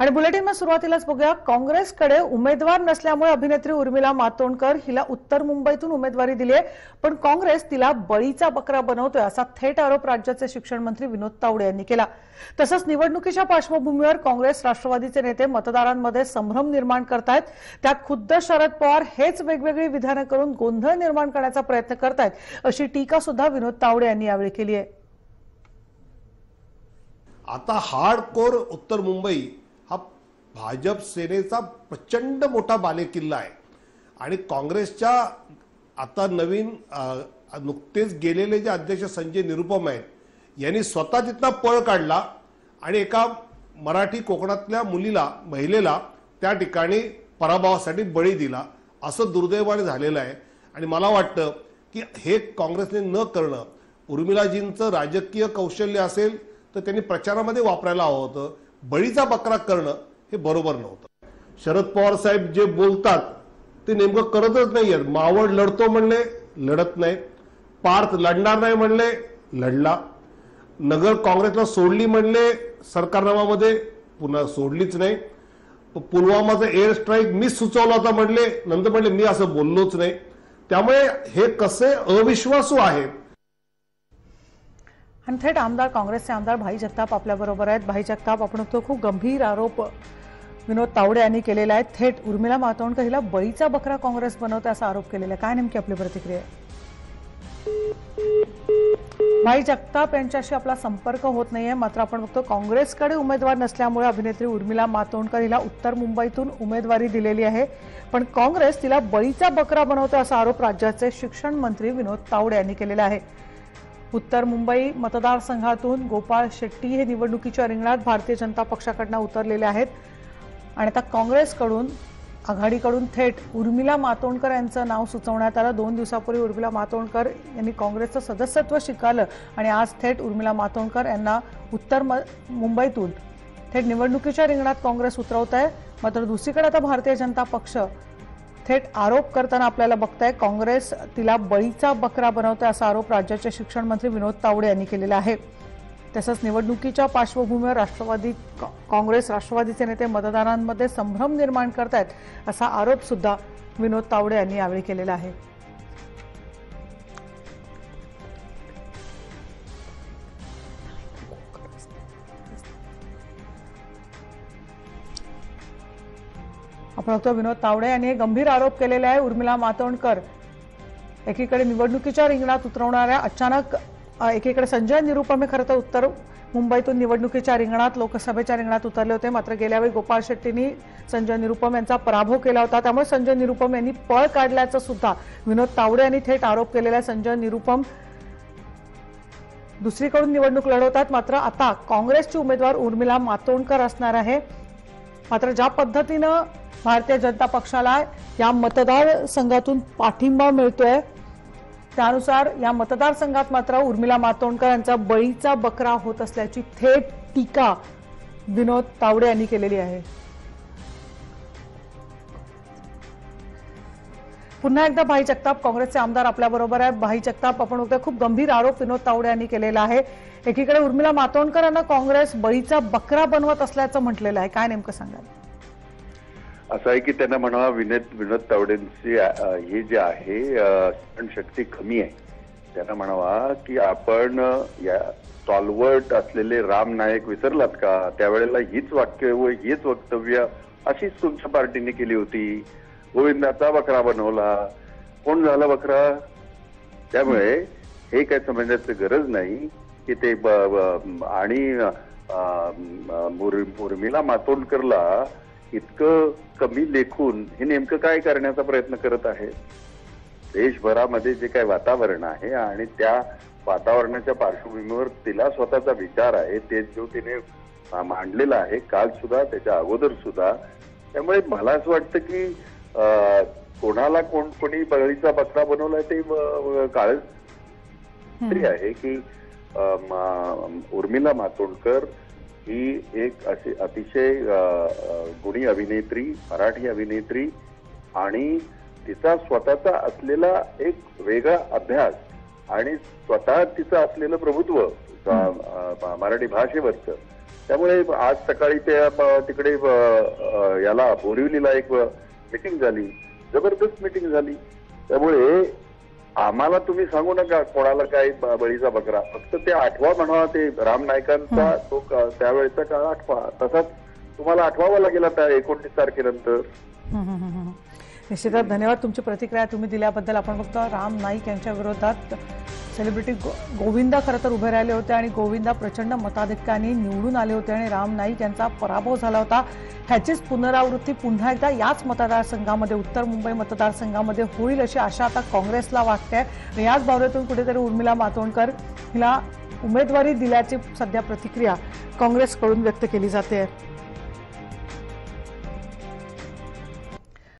आणि बुलेटिन सुरुवातीलाच बघूया काँग्रेसकडे उमेदवार नसल्यामुळे अभिनेत्री उर्मिला मातोंडकर हिला उत्तर मुंबईतून उमेदवारी दिली आहे. पण काँग्रेस तिला बळीचा बकरा बनवतोय असा थेट आरोप राज्याचे शिक्षण मंत्री विनोद तावडे यांनी केला. तसंच निवडणुकीच्या पार्श्वभूमीवर काँग्रेस राष्ट्रवादीचे नेते मतदारांमध्ये संभ्रम निर्माण करतायत. त्यात खुद्द शरद पवार हेच वेगवेगळी विधानं करून गोंधळ निर्माण करण्याचा प्रयत्न करतायत अशी टीका सुद्धा विनोद तावडे यांनी यावेळी केली आहे. आता हार्डकोर उत्तर मुंबई भाजप सेनेचा प्रचंड मोठा बालेकिल्ला आहे. आणि काँग्रेसच्या आता नवीन नुकतेच गेलेले जे अध्यक्ष संजय निरुपम आहेत यांनी स्वतः तिथला पळ काढला आणि एका मराठी कोकणातल्या मुलीला महिलेला त्या ठिकाणी पराभवासाठी बळी दिला. असं दुर्दैवाने झालेलं आहे. आणि मला वाटतं की हे काँग्रेसने न करणं उर्मिलाजींचं राजकीय कौशल्य असेल तर त्यांनी प्रचारामध्ये वापरायला हवं होतं. बळीचा बकरा करणं हे बरोबर नव्हतं. शरद पवार साहेब जे बोलतात ते नेमकं करतच नाहीयेत. मावळ लढतो म्हणले लढत नाही. पार्थ लढणार नाही म्हणले लढला. नगर काँग्रेसला सोडली म्हणले सरकारनामामध्ये पुन्हा सोडलीच नाही. पुलवामाचा एअर स्ट्राईक मी सुचवला होता म्हणले नंतर म्हणले मी असं बोललोच नाही. त्यामुळे हे कसे अविश्वासू आहेत आणि थेट आमदार काँग्रेसचे आमदार भाई जगताप आपल्याबरोबर आहेत. भाई जगताप आपण तो खूप गंभीर आरोप विनोद तावडे यांनी केलेला आहे थेट. उर्मिला मातोंडकर हिला बळीचा बकरा काँग्रेस बनवते असा आरोप केलेला आहे. काय नेमकी आपली प्रतिक्रिया आहे? भाई जगताप यांच्याशी आपला संपर्क होत नाहीये. मात्र आपण बघतो काँग्रेसकडे उमेदवार नसल्यामुळे अभिनेत्री उर्मिला मातोंडकर हिला उत्तर मुंबईतून उमेदवारी दिलेली आहे. पण काँग्रेस तिला बळीचा बकरा बनवतो असा आरोप राज्याचे शिक्षण मंत्री विनोद तावडे यांनी केलेला आहे. उत्तर मुंबई मतदारसंघातून गोपाळ शेट्टी हे निवडणुकीच्या रिंगणात भारतीय जनता पक्षाकडनं उतरलेले आहेत. आणि आता काँग्रेसकडून आघाडीकडून थेट उर्मिला मातोंडकर यांचं नाव सुचवण्यात आलं. दोन दिवसापूर्वी उर्मिला मातोंडकर यांनी काँग्रेसचं सदस्यत्व स्वीकारलं आणि आज थेट उर्मिला मातोंडकर यांना उत्तर म- मुंबईतून थेट निवडणुकीच्या रिंगणात काँग्रेस उतरवत आहे. मात्र दुसरीकडे आता भारतीय जनता पक्ष थेट आरोप करताना आपल्याला बघताय काँग्रेस तिला बळीचा बकरा बनवतोय असा आरोप राज्याचे शिक्षण मंत्री विनोद तावडे यांनी केलेला आहे. तसंच निवडणुकीच्या पार्श्वभूमीवर राष्ट्रवादी काँग्रेस राष्ट्रवादीचे नेते मतदारांमध्ये संभ्रम निर्माण करतायत असा आरोप सुद्धा विनोद तावडे यांनी यावेळी केलेला आहे. आपण बघतो विनोद तावडे यांनी गंभीर आरोप केलेले आहे. उर्मिला मातोंडकर एकीकडे निवडणुकीच्या रिंगणात उतरवणाऱ्या अचानक एकीकडे संजय निरुपम हे खरं तर उत्तर मुंबईतून निवडणुकीच्या रिंगणात लोकसभेच्या रिंगणात उतरले होते. मात्र गेल्या वेळी गोपाळ शेट्टींनी संजय निरुपम यांचा पराभव केला होता. त्यामुळे संजय निरुपम यांनी पळ काढल्याचं सुद्धा विनोद तावडे यांनी थेट आरोप केलेला आहे. संजय निरुपम दुसरीकडून निवडणूक लढवतात. मात्र आता काँग्रेसची उमेदवार उर्मिला मातोंडकर असणार आहे. मात्र ज्या पद्धतीनं भारतीय जनता पक्षाला या मतदारसंघातून पाठिंबा मिळतोय त्यानुसार या मतदारसंघात मात्र उर्मिला मातोंडकर यांचा बळीचा बकरा होत असल्याची थेट टीका विनोद तावडे यांनी केलेली आहे. पुन्हा एकदा भाई जगताप काँग्रेसचे आमदार आपल्याबरोबर आहे भाई जगताप आपण बघतोय खूप गंभीर आरोप विनोद तावडे यांनी केलेला आहे. एकीकडे उर्मिला मातोंडकर यांना काँग्रेस बळीचा बकरा बनवत असल्याचं म्हटलेलं आहे. काय नेमकं सांगाल? असं आहे की त्यांना म्हणावा विनोद विनोद तावडेंची हे जे आहे शक्ती कमी आहे. त्यांना म्हणावा की आपण या स्टॉलवर्ट असलेले राम नायक विसरलात का? त्यावेळेला हीच वाक्य व हीच वक्तव्य अशीच तुमच्या पार्टीने केली होती. गोविंदाचा बकरा बनवला. कोण झाला बकरा? त्यामुळे हे काय समजण्याची गरज नाही की ते ब- आणि उर्मिला मातोंडकरला इतकं कमी लेखून हे नेमकं काय करण्याचा प्रयत्न करत आहे? देशभरामध्ये जे काही वातावरण आहे आणि त्या वातावरणाच्या पार्श्वभूमीवर तिला स्वतःचा विचार आहे ते जो तिने मांडलेला आहे काल सुद्धा त्याच्या अगोदर सुद्धा. त्यामुळे मला असं वाटतं की कोणाला कोण कोणी बळीचा बकरा बनवलाय ते काळ आहे की उर्मिला मातोंडकर ही एक अशी अतिशय गुणी अभिनेत्री मराठी अभिनेत्री आणि तिचा स्वतःचा असलेला एक वेगळा अभ्यास आणि स्वतः तिचं असलेलं प्रभुत्व मराठी भाषेवरचं. त्यामुळे आज सकाळी त्या तिकडे याला बोरिवलीला एक मिटिंग झाली. जबरदस्त मिटिंग झाली. त्यामुळे आम्हाला तुम्ही सांगू नका कोणाला काय बळीचा बकरा. फक्त ते आठवा म्हणा ते राम नाईकांचा तो त्यावेळेचा काळ आठवा. तसाच तुम्हाला आठवावा लागेल आता एकोणतीस तारखेनंतर. निश्चितच धन्यवाद तुमची प्रतिक्रिया तुम्ही दिल्याबद्दल. आपण फक्त राम नाईक यांच्या विरोधात सेलिब्रिटी गो- गोविंदा खरं तर उभे राहिले होते आणि गोविंदा प्रचंड मताधिक्याने निवडून आले होते आणि राम नाईक यांचा पराभव झाला होता. ह्याचीच पुनरावृत्ती पुन्हा एकदा याच मतदारसंघामध्ये उत्तर मुंबई मतदारसंघामध्ये होईल अशी आशा आता काँग्रेसला वाटते. आणि याच भावनेतून कुठेतरी उर्मिला मातोंडकर हिला उमेदवारी दिल्याची सध्या प्रतिक्रिया काँग्रेसकडून व्यक्त केली जाते.